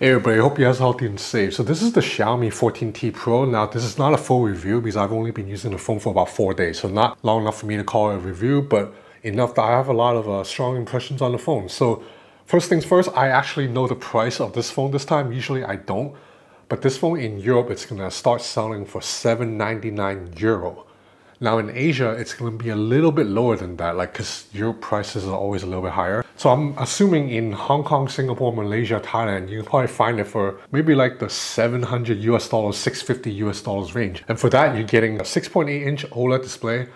Hey everybody, I hope you guys are healthy and safe. So this is the Xiaomi 14T Pro. Now this is not a full review because I've only been using the phone for about four days. So not long enough for me to call it a review, but enough that I have a lot of uh, strong impressions on the phone. So first things first, I actually know the price of this phone this time. Usually I don't, but this phone in Europe, it's gonna start selling for 799 euro. Now in Asia, it's to be a little bit lower than that, like because your prices are always a little bit higher. So I'm assuming in Hong Kong, Singapore, Malaysia, Thailand, you can probably find it for maybe like the 700 US dollars, 650 US dollars range. And for that, you're getting a 6.8 inch OLED display,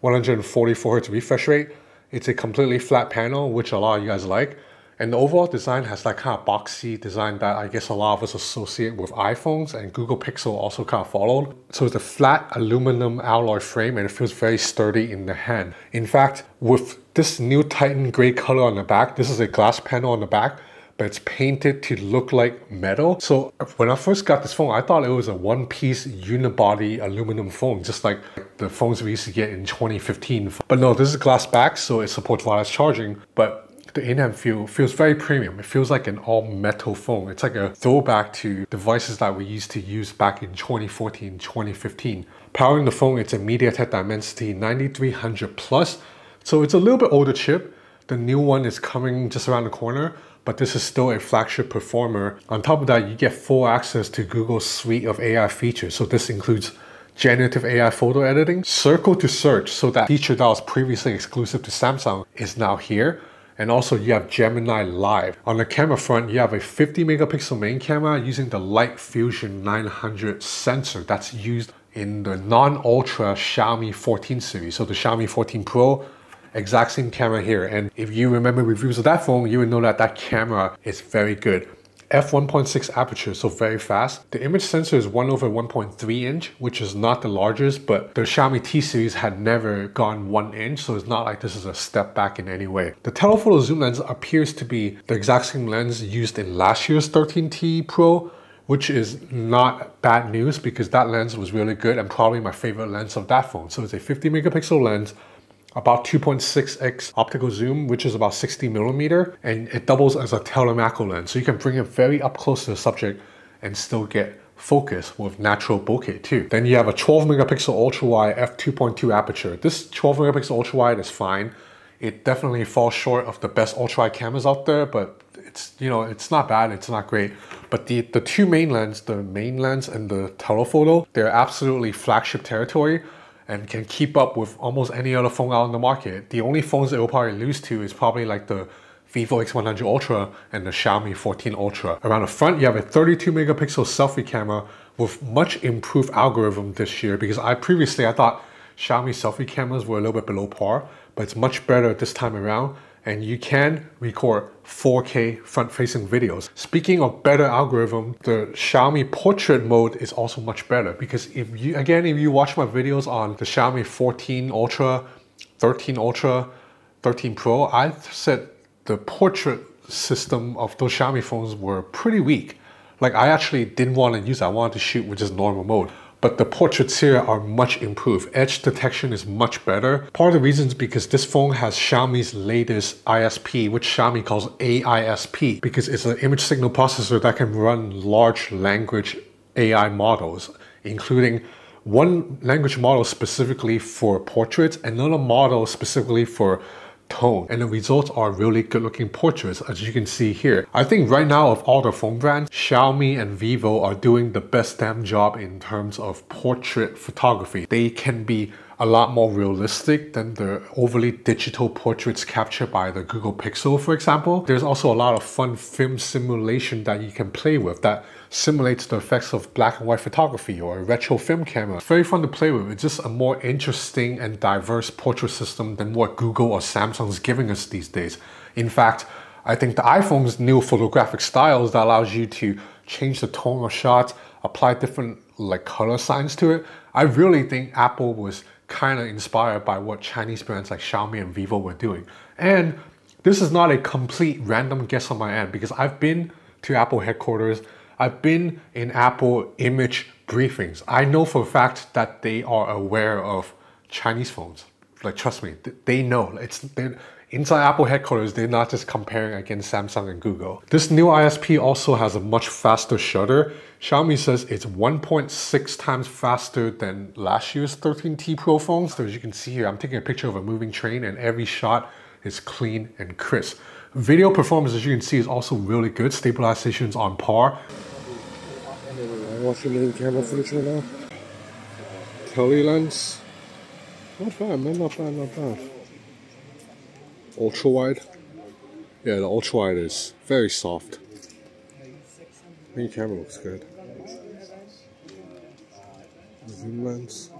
144 hertz refresh rate. It's a completely flat panel, which a lot of you guys like. And the overall design has that kind of boxy design that I guess a lot of us associate with iPhones and Google Pixel also kind of followed. So it's a flat aluminum alloy frame and it feels very sturdy in the hand. In fact, with this new Titan gray color on the back, this is a glass panel on the back, but it's painted to look like metal. So when I first got this phone, I thought it was a one-piece unibody aluminum phone, just like the phones we used to get in 2015. But no, this is glass back, so it supports wireless charging, but the in-hand feel feels very premium. It feels like an all-metal phone. It's like a throwback to devices that we used to use back in 2014, 2015. Powering the phone, it's a MediaTek Dimensity 9300 Plus. So it's a little bit older chip. The new one is coming just around the corner, but this is still a flagship performer. On top of that, you get full access to Google's suite of AI features. So this includes generative AI photo editing, circle to search, so that feature that was previously exclusive to Samsung is now here. And also you have Gemini Live. On the camera front, you have a 50 megapixel main camera using the Light Fusion 900 sensor that's used in the non-ultra Xiaomi 14 series. So the Xiaomi 14 Pro, exact same camera here. And if you remember reviews of that phone, you would know that that camera is very good f1.6 aperture, so very fast. The image sensor is 1 over 1.3 inch, which is not the largest, but the Xiaomi T series had never gone 1 inch, so it's not like this is a step back in any way. The telephoto zoom lens appears to be the exact same lens used in last year's 13T Pro, which is not bad news because that lens was really good and probably my favorite lens of that phone. So it's a 50 megapixel lens about 2.6x optical zoom, which is about 60 millimeter, and it doubles as a telemacro lens. So you can bring it very up close to the subject and still get focus with natural bokeh too. Then you have a 12 megapixel ultra wide f2.2 aperture. This 12 megapixel ultra wide is fine. It definitely falls short of the best ultra wide cameras out there, but it's you know it's not bad, it's not great. But the the two main lens, the main lens and the telephoto, they're absolutely flagship territory and can keep up with almost any other phone out on the market. The only phones it will probably lose to is probably like the Vivo X100 Ultra and the Xiaomi 14 Ultra. Around the front, you have a 32 megapixel selfie camera with much improved algorithm this year because I previously I thought Xiaomi selfie cameras were a little bit below par, but it's much better this time around and you can record 4K front-facing videos. Speaking of better algorithm, the Xiaomi portrait mode is also much better because if you, again, if you watch my videos on the Xiaomi 14 Ultra, 13 Ultra, 13 Pro, I said the portrait system of those Xiaomi phones were pretty weak. Like I actually didn't want to use it, I wanted to shoot with just normal mode but the portraits here are much improved. Edge detection is much better. Part of the reason is because this phone has Xiaomi's latest ISP, which Xiaomi calls AISP, because it's an image signal processor that can run large language AI models, including one language model specifically for portraits, another model specifically for tone and the results are really good looking portraits as you can see here. I think right now of all the phone brands, Xiaomi and Vivo are doing the best damn job in terms of portrait photography. They can be a lot more realistic than the overly digital portraits captured by the Google Pixel, for example. There's also a lot of fun film simulation that you can play with that simulates the effects of black and white photography or a retro film camera. It's very fun to play with. It's just a more interesting and diverse portrait system than what Google or Samsung is giving us these days. In fact, I think the iPhone's new photographic styles that allows you to change the tone of shots, apply different like color signs to it. I really think Apple was kind of inspired by what Chinese brands like Xiaomi and Vivo were doing. And this is not a complete random guess on my end because I've been to Apple headquarters, I've been in Apple image briefings. I know for a fact that they are aware of Chinese phones. Like trust me, they know. It's inside Apple headquarters, they're not just comparing against Samsung and Google. This new ISP also has a much faster shutter. Xiaomi says it's 1.6 times faster than last year's 13T Pro phones. So as you can see here, I'm taking a picture of a moving train and every shot is clean and crisp. Video performance, as you can see, is also really good. Stabilization is on par. I'm watching the camera right now. Tele lens. Not bad, man. Not bad, not bad. Ultra wide. Yeah, the ultra wide is very soft. Main camera looks good. Zoom lens.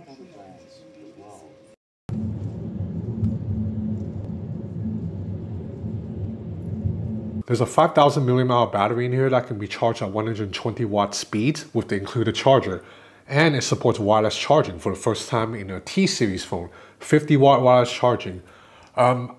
There's a 5000 milliamp battery in here that can be charged at 120 watt speed with the included charger. And it supports wireless charging for the first time in a T series phone. 50 watt wireless charging. Um,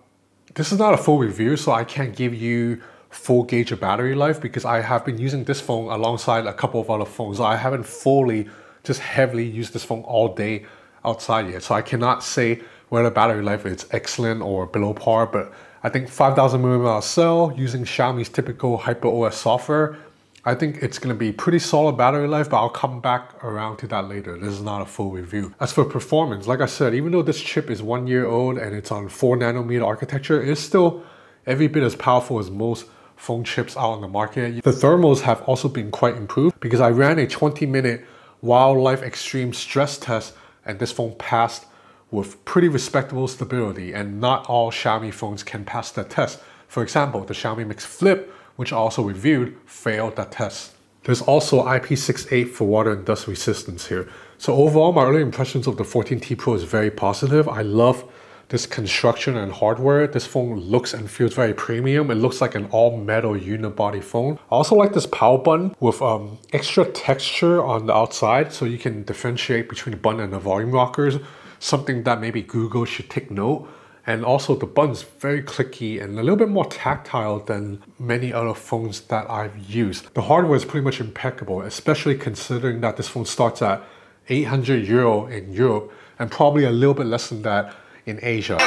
this is not a full review, so I can't give you full gauge of battery life because I have been using this phone alongside a couple of other phones. I haven't fully, just heavily used this phone all day outside yet. So I cannot say whether battery life is excellent or below par, but I think 5000 milliamp cell using Xiaomi's typical HyperOS software. I think it's going to be pretty solid battery life, but I'll come back around to that later. This is not a full review. As for performance, like I said, even though this chip is one year old and it's on 4 nanometer architecture, it's still every bit as powerful as most phone chips out on the market. The thermals have also been quite improved because I ran a 20 minute wildlife extreme stress test and this phone passed with pretty respectable stability and not all Xiaomi phones can pass that test. For example, the Xiaomi Mix Flip, which I also reviewed, failed that test. There's also IP68 for water and dust resistance here. So overall, my early impressions of the 14T Pro is very positive. I love this construction and hardware. This phone looks and feels very premium. It looks like an all metal unibody phone. I also like this power button with um, extra texture on the outside so you can differentiate between the button and the volume rockers something that maybe Google should take note. And also the button's very clicky and a little bit more tactile than many other phones that I've used. The hardware is pretty much impeccable, especially considering that this phone starts at 800 euro in Europe and probably a little bit less than that in Asia.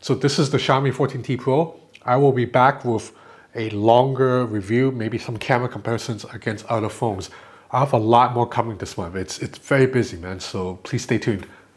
So this is the Xiaomi 14T Pro. I will be back with a longer review, maybe some camera comparisons against other phones. I have a lot more coming this month. It's, it's very busy, man, so please stay tuned.